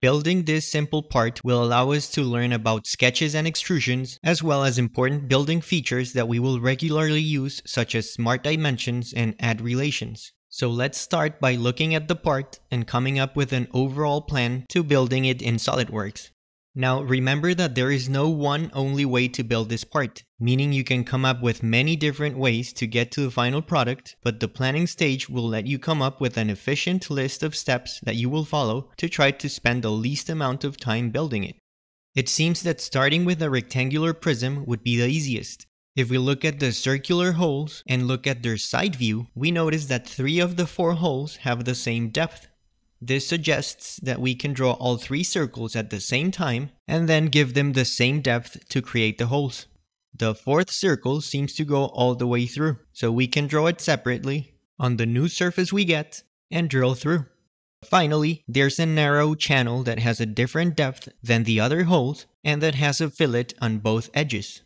Building this simple part will allow us to learn about sketches and extrusions, as well as important building features that we will regularly use, such as smart dimensions and add relations. So let's start by looking at the part and coming up with an overall plan to building it in SOLIDWORKS. Now remember that there is no one only way to build this part, meaning you can come up with many different ways to get to the final product, but the planning stage will let you come up with an efficient list of steps that you will follow to try to spend the least amount of time building it. It seems that starting with a rectangular prism would be the easiest. If we look at the circular holes and look at their side view, we notice that three of the four holes have the same depth, this suggests that we can draw all three circles at the same time and then give them the same depth to create the holes. The fourth circle seems to go all the way through, so we can draw it separately on the new surface we get and drill through. Finally, there's a narrow channel that has a different depth than the other holes and that has a fillet on both edges.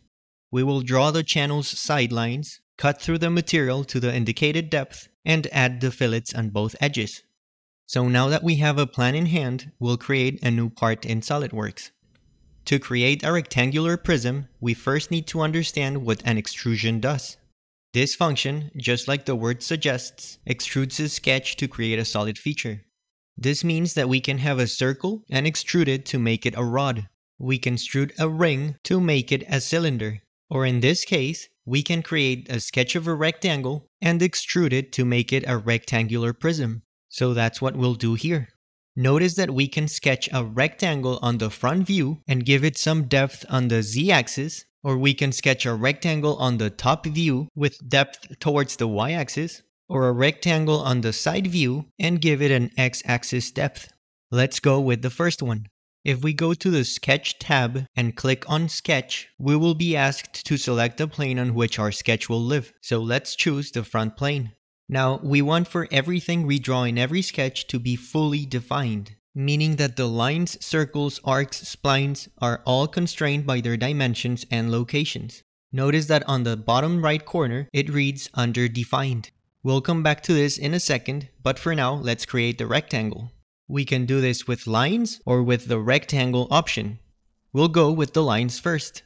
We will draw the channel's sidelines, cut through the material to the indicated depth, and add the fillets on both edges. So now that we have a plan in hand, we'll create a new part in SOLIDWORKS. To create a rectangular prism, we first need to understand what an extrusion does. This function, just like the word suggests, extrudes a sketch to create a solid feature. This means that we can have a circle and extrude it to make it a rod. We can extrude a ring to make it a cylinder. Or in this case, we can create a sketch of a rectangle and extrude it to make it a rectangular prism. So that's what we'll do here. Notice that we can sketch a rectangle on the front view and give it some depth on the z-axis, or we can sketch a rectangle on the top view with depth towards the y-axis, or a rectangle on the side view and give it an x-axis depth. Let's go with the first one. If we go to the Sketch tab and click on Sketch, we will be asked to select the plane on which our sketch will live. So let's choose the front plane. Now, we want for everything we draw in every sketch to be fully defined, meaning that the lines, circles, arcs, splines are all constrained by their dimensions and locations. Notice that on the bottom right corner, it reads under defined. We'll come back to this in a second, but for now, let's create the rectangle. We can do this with lines or with the rectangle option. We'll go with the lines first.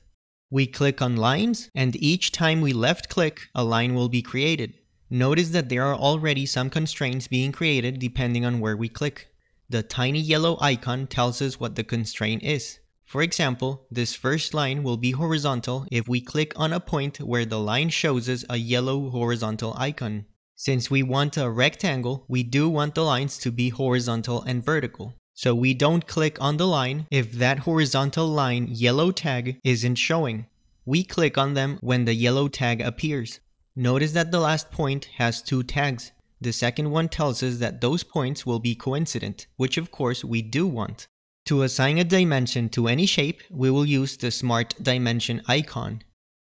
We click on lines, and each time we left click, a line will be created. Notice that there are already some constraints being created depending on where we click. The tiny yellow icon tells us what the constraint is. For example, this first line will be horizontal if we click on a point where the line shows us a yellow horizontal icon. Since we want a rectangle, we do want the lines to be horizontal and vertical. So we don't click on the line if that horizontal line yellow tag isn't showing. We click on them when the yellow tag appears. Notice that the last point has two tags. The second one tells us that those points will be coincident, which of course we do want. To assign a dimension to any shape, we will use the Smart Dimension icon.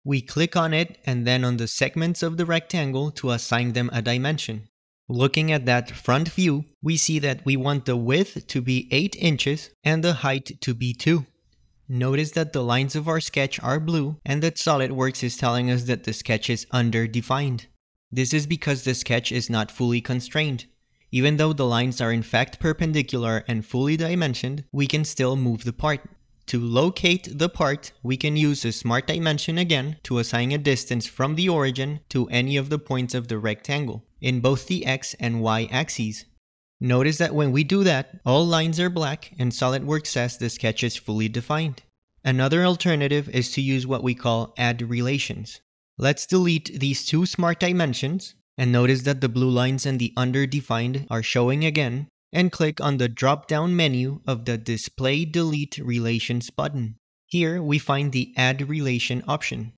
We click on it and then on the segments of the rectangle to assign them a dimension. Looking at that front view, we see that we want the width to be 8 inches and the height to be 2. Notice that the lines of our sketch are blue and that SOLIDWORKS is telling us that the sketch is underdefined. This is because the sketch is not fully constrained. Even though the lines are in fact perpendicular and fully dimensioned, we can still move the part. To locate the part, we can use a smart dimension again to assign a distance from the origin to any of the points of the rectangle, in both the x and y axes. Notice that when we do that, all lines are black and SOLIDWORKS says the sketch is fully defined. Another alternative is to use what we call add relations. Let's delete these two smart dimensions and notice that the blue lines and the underdefined are showing again and click on the drop-down menu of the Display Delete Relations button. Here we find the Add Relation option.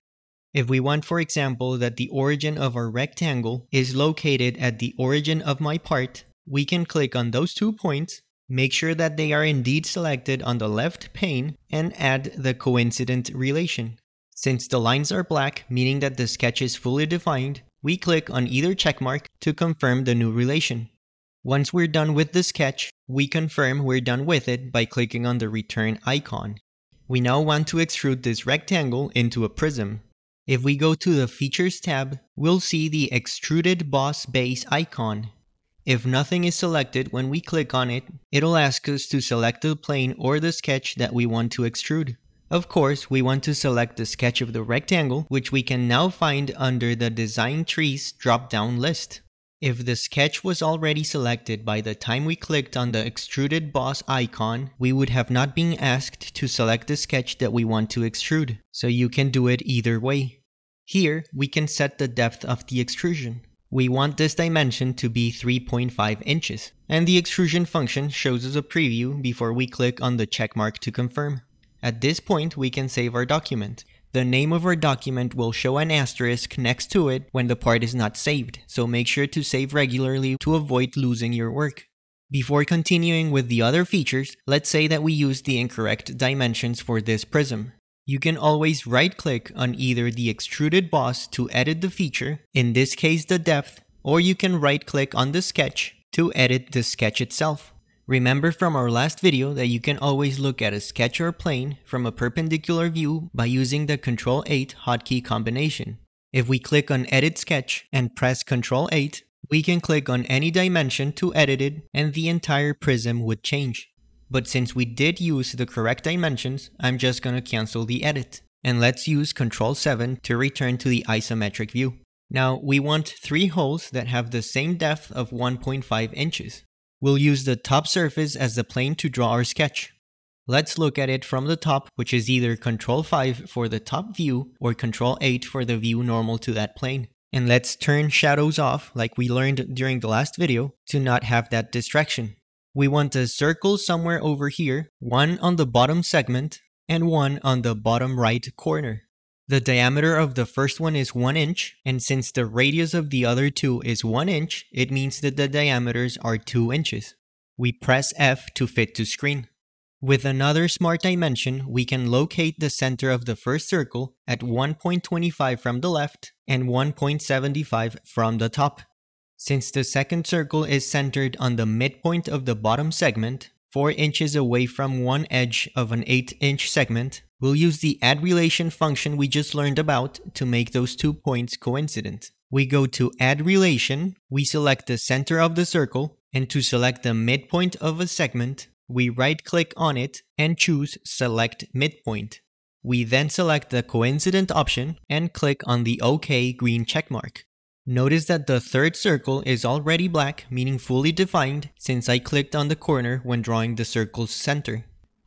If we want, for example, that the origin of our rectangle is located at the origin of my part, we can click on those two points, make sure that they are indeed selected on the left pane, and add the coincident relation. Since the lines are black, meaning that the sketch is fully defined, we click on either checkmark to confirm the new relation. Once we're done with the sketch, we confirm we're done with it by clicking on the return icon. We now want to extrude this rectangle into a prism. If we go to the Features tab, we'll see the Extruded Boss Base icon. If nothing is selected when we click on it, it'll ask us to select the plane or the sketch that we want to extrude. Of course, we want to select the sketch of the rectangle, which we can now find under the Design Trees drop-down list. If the sketch was already selected by the time we clicked on the extruded boss icon, we would have not been asked to select the sketch that we want to extrude, so you can do it either way. Here, we can set the depth of the extrusion. We want this dimension to be 3.5 inches, and the extrusion function shows us a preview before we click on the checkmark to confirm. At this point, we can save our document. The name of our document will show an asterisk next to it when the part is not saved, so make sure to save regularly to avoid losing your work. Before continuing with the other features, let's say that we use the incorrect dimensions for this prism. You can always right click on either the extruded boss to edit the feature, in this case the depth, or you can right click on the sketch to edit the sketch itself. Remember from our last video that you can always look at a sketch or plane from a perpendicular view by using the Ctrl 8 hotkey combination. If we click on Edit Sketch and press Ctrl 8, we can click on any dimension to edit it and the entire prism would change. But since we did use the correct dimensions, I'm just gonna cancel the edit. And let's use Ctrl 7 to return to the isometric view. Now we want three holes that have the same depth of 1.5 inches. We'll use the top surface as the plane to draw our sketch. Let's look at it from the top, which is either Ctrl 5 for the top view or Ctrl 8 for the view normal to that plane. And let's turn shadows off like we learned during the last video to not have that distraction. We want a circle somewhere over here, one on the bottom segment and one on the bottom right corner. The diameter of the first one is 1 inch, and since the radius of the other two is 1 inch, it means that the diameters are 2 inches. We press F to fit to screen. With another smart dimension, we can locate the center of the first circle at 1.25 from the left and 1.75 from the top. Since the second circle is centered on the midpoint of the bottom segment, 4 inches away from one edge of an 8 inch segment, We'll use the add relation function we just learned about to make those two points coincident. We go to add relation, we select the center of the circle, and to select the midpoint of a segment, we right click on it and choose select midpoint. We then select the coincident option and click on the OK green checkmark. Notice that the third circle is already black, meaning fully defined, since I clicked on the corner when drawing the circle's center.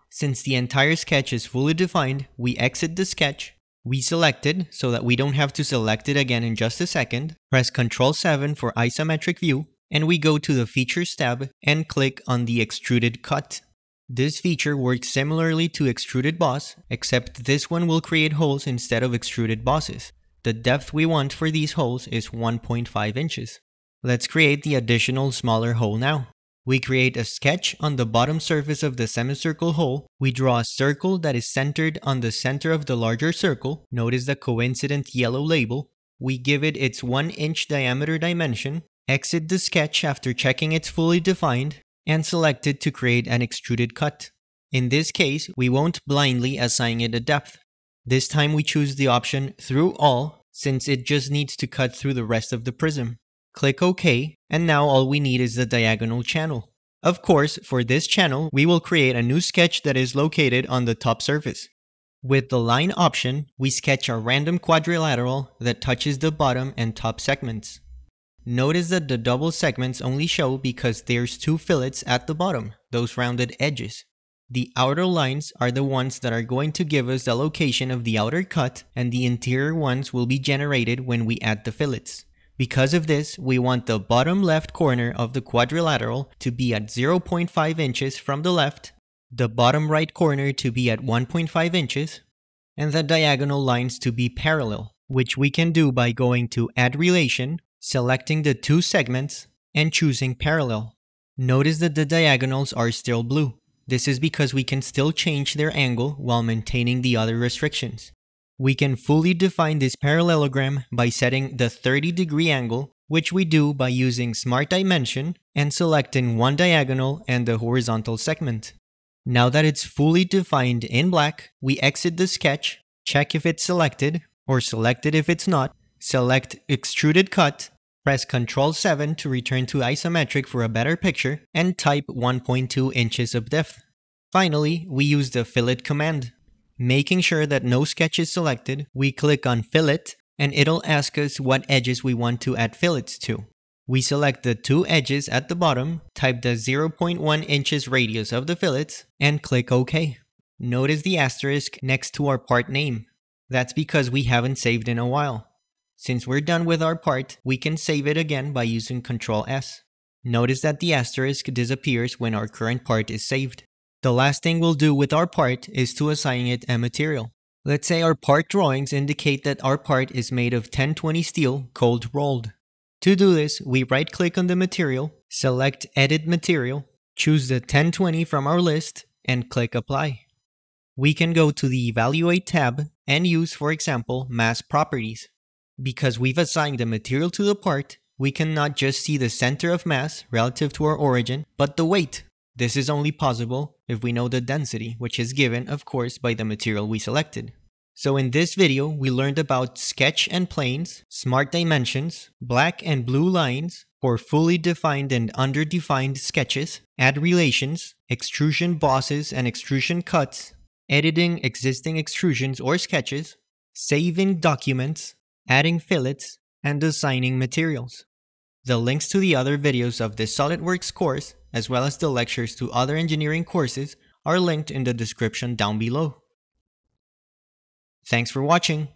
Since the entire sketch is fully defined, we exit the sketch, we select it so that we don't have to select it again in just a second, press Ctrl 7 for isometric view, and we go to the Features tab and click on the Extruded Cut. This feature works similarly to Extruded Boss, except this one will create holes instead of extruded bosses. The depth we want for these holes is 1.5 inches. Let's create the additional smaller hole now. We create a sketch on the bottom surface of the semicircle hole. We draw a circle that is centered on the center of the larger circle. Notice the coincident yellow label. We give it its 1 inch diameter dimension, exit the sketch after checking it's fully defined, and select it to create an extruded cut. In this case, we won't blindly assign it a depth. This time we choose the option through all since it just needs to cut through the rest of the prism. Click OK, and now all we need is the diagonal channel. Of course, for this channel, we will create a new sketch that is located on the top surface. With the line option, we sketch a random quadrilateral that touches the bottom and top segments. Notice that the double segments only show because there's two fillets at the bottom, those rounded edges. The outer lines are the ones that are going to give us the location of the outer cut and the interior ones will be generated when we add the fillets. Because of this, we want the bottom left corner of the quadrilateral to be at 0.5 inches from the left, the bottom right corner to be at 1.5 inches, and the diagonal lines to be parallel, which we can do by going to Add Relation, selecting the two segments, and choosing Parallel. Notice that the diagonals are still blue. This is because we can still change their angle while maintaining the other restrictions. We can fully define this parallelogram by setting the 30 degree angle, which we do by using Smart Dimension and selecting one diagonal and the horizontal segment. Now that it's fully defined in black, we exit the sketch, check if it's selected, or select it if it's not, select Extruded Cut, Press Ctrl 7 to return to isometric for a better picture, and type 1.2 inches of depth. Finally, we use the fillet command. Making sure that no sketch is selected, we click on fillet, and it'll ask us what edges we want to add fillets to. We select the two edges at the bottom, type the 0.1 inches radius of the fillets, and click OK. Notice the asterisk next to our part name. That's because we haven't saved in a while. Since we're done with our part, we can save it again by using Ctrl S. Notice that the asterisk disappears when our current part is saved. The last thing we'll do with our part is to assign it a material. Let's say our part drawings indicate that our part is made of 1020 steel cold rolled. To do this, we right click on the material, select Edit Material, choose the 1020 from our list, and click Apply. We can go to the Evaluate tab and use, for example, Mass Properties. Because we've assigned the material to the part, we can not just see the center of mass relative to our origin, but the weight. This is only possible if we know the density, which is given, of course, by the material we selected. So in this video, we learned about sketch and planes, smart dimensions, black and blue lines for fully defined and underdefined sketches, add relations, extrusion bosses and extrusion cuts, editing existing extrusions or sketches, saving documents, adding fillets, and designing materials. The links to the other videos of this SOLIDWORKS course, as well as the lectures to other engineering courses, are linked in the description down below. Thanks for watching.